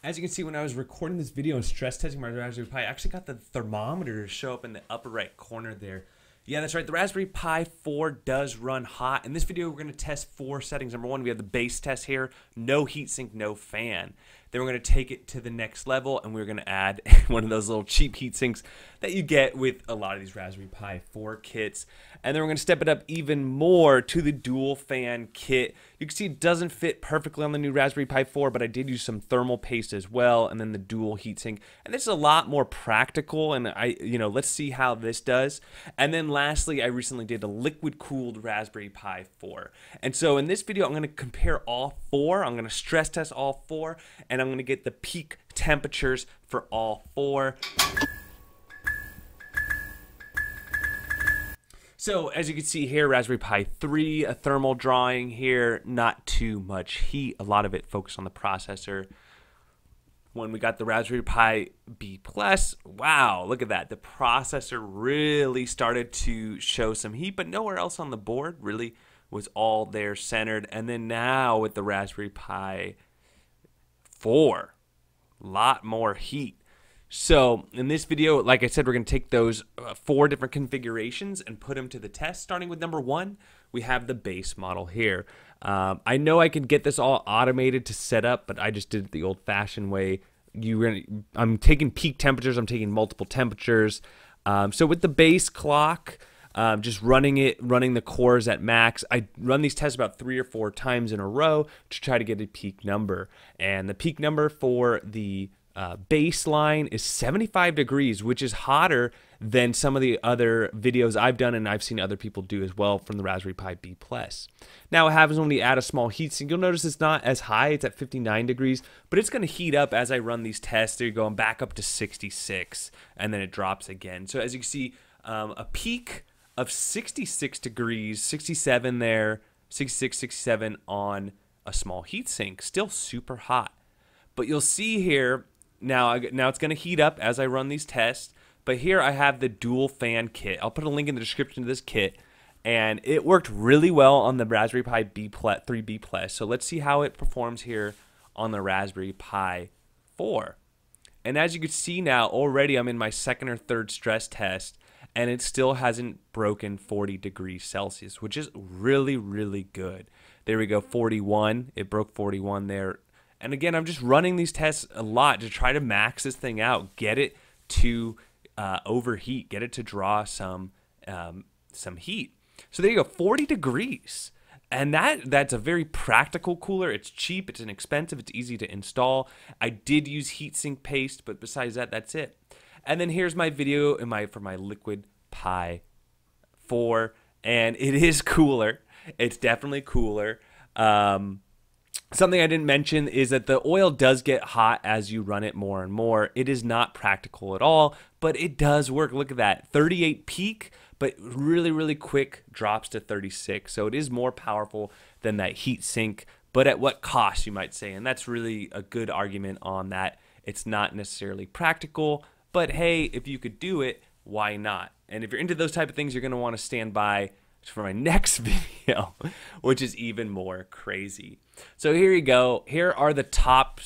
As you can see, when I was recording this video and stress testing my Raspberry Pi, I actually got the thermometer to show up in the upper right corner there. Yeah, that's right. The Raspberry Pi 4 does run hot. In this video, we're going to test four settings. Number one, we have the base test here. No heatsink, no fan. Then we're going to take it to the next level, and we're going to add one of those little cheap heat sinks that you get with a lot of these Raspberry Pi 4 kits. And then we're going to step it up even more to the dual fan kit. You can see it doesn't fit perfectly on the new Raspberry Pi 4, but I did use some thermal paste as well, and then the dual heatsink. And this is a lot more practical, and I, you know, let's see how this does. And then lastly, I recently did a liquid cooled Raspberry Pi 4. And so in this video, I'm going to compare all four. I'm going to stress test all four, and and I'm going to get the peak temperatures for all four. So as you can see here, Raspberry Pi 3, a thermal drawing here, not too much heat, a lot of it focused on the processor. When we got the Raspberry Pi B Plus, wow, look at that. The processor really started to show some heat, but nowhere else on the board really was all there centered. And then now with the Raspberry Pi four. Lot more heat. So in this video, like I said, we're going to take those uh, four different configurations and put them to the test. Starting with number one, we have the base model here. Um, I know I can get this all automated to set up, but I just did it the old-fashioned way. You're gonna, I'm taking peak temperatures. I'm taking multiple temperatures. Um, so with the base clock, um, just running it, running the cores at max. I run these tests about three or four times in a row to try to get a peak number. And the peak number for the uh, baseline is 75 degrees, which is hotter than some of the other videos I've done and I've seen other people do as well from the Raspberry Pi B+. Now what happens when we add a small heatsink, you'll notice it's not as high, it's at 59 degrees, but it's going to heat up as I run these tests. They're going back up to 66 and then it drops again. So as you can see, um, a peak of 66 degrees, 67 there, 66, 67 on a small heat sink. Still super hot. But you'll see here, now, now it's going to heat up as I run these tests. But here I have the dual fan kit. I'll put a link in the description to this kit. And it worked really well on the Raspberry Pi B 3B Plus. So let's see how it performs here on the Raspberry Pi 4. And as you can see now, already I'm in my second or third stress test and it still hasn't broken 40 degrees Celsius, which is really, really good. There we go, 41. It broke 41 there. And again, I'm just running these tests a lot to try to max this thing out, get it to uh, overheat, get it to draw some um, some heat. So there you go, 40 degrees. And that that's a very practical cooler. It's cheap, it's inexpensive, it's easy to install. I did use heatsink paste, but besides that, that's it. And then here's my video in my for my Liquid Pi 4, and it is cooler. It's definitely cooler. Um, something I didn't mention is that the oil does get hot as you run it more and more. It is not practical at all, but it does work. Look at that 38 peak, but really, really quick drops to 36. So it is more powerful than that heat sink, but at what cost, you might say. And that's really a good argument on that. It's not necessarily practical, but hey, if you could do it, why not? And if you're into those type of things, you're going to want to stand by for my next video, which is even more crazy. So here you go. Here are the top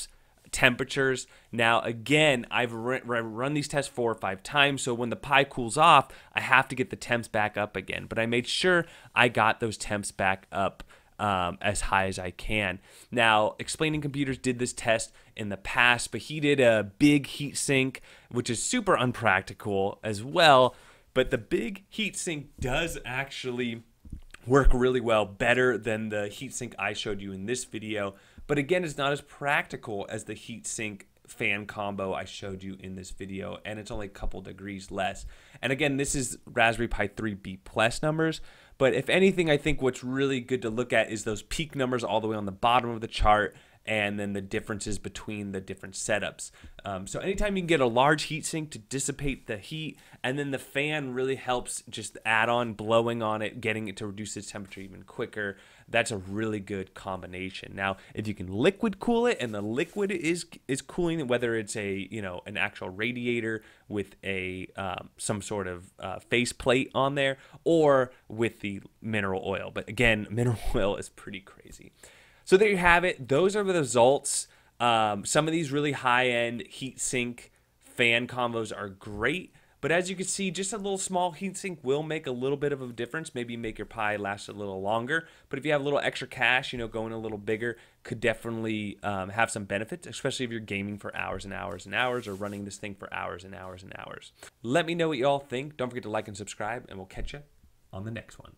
temperatures. Now, again, I've run these tests four or five times, so when the Pi cools off, I have to get the temps back up again. But I made sure I got those temps back up um, as high as I can. Now, Explaining Computers did this test in the past, but he did a big heat sink, which is super unpractical as well. But the big heat sink does actually work really well, better than the heat sink I showed you in this video. But again, it's not as practical as the heat sink fan combo I showed you in this video, and it's only a couple degrees less. And again, this is Raspberry Pi 3B plus numbers, but if anything, I think what's really good to look at is those peak numbers all the way on the bottom of the chart and then the differences between the different setups. Um, so anytime you can get a large heat sink to dissipate the heat, and then the fan really helps just add on blowing on it, getting it to reduce its temperature even quicker that's a really good combination. Now, if you can liquid cool it and the liquid is is cooling it, whether it's a you know an actual radiator with a um, some sort of uh, face plate on there, or with the mineral oil. But again, mineral oil is pretty crazy. So there you have it. Those are the results. Um, some of these really high end heatsink fan combos are great. But as you can see, just a little small heatsink will make a little bit of a difference. Maybe make your Pi last a little longer. But if you have a little extra cash, you know, going a little bigger could definitely um, have some benefits, especially if you're gaming for hours and hours and hours or running this thing for hours and hours and hours. Let me know what you all think. Don't forget to like and subscribe, and we'll catch you on the next one.